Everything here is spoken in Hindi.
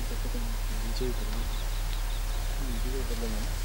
नीचे ही कर लेंगे